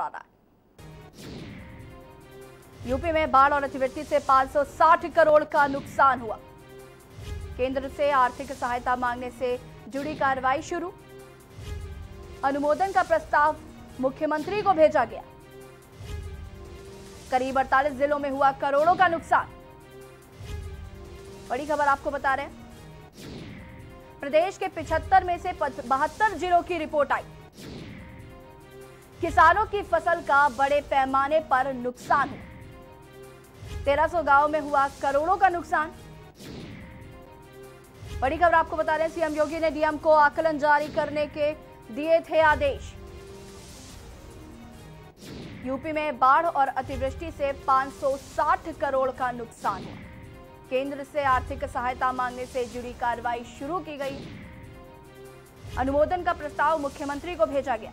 आ UP में बाढ़ और अतिवृष्टि से 560 करोड़ का नुकसान हुआ। केंद्र से आर्थिक सहायता मांगने से जुड़ी कार्रवाई शुरू। अनुमोदन का प्रस्ताव मुख्यमंत्री को भेजा गया। करीब 48 जिलों में हुआ करोड़ों का नुकसान। बड़ी खबर आपको बता रहे हैं। प्रदेश के 75 में से बहत्तर जिलों की रिपोर्ट आई। किसानों की फ़सल का बड़े पैमाने पर नुकसान हुआ। 1300 गाँव में हुआ करोड़ों का नुकसान। बड़ी खबर आपको बता रहे हैं सीएम योगी ने डीएम को आकलन जारी करने के दिए थे आदेश। यूपी में बाढ़ और अतिवृष्टि से 560 करोड़ का नुकसान हुआ। केंद्र से आर्थिक सहायता मांगने से जुड़ी कार्रवाई शुरू की गई। अनुमोदन का प्रस्ताव मुख्यमंत्री को भेजा गया।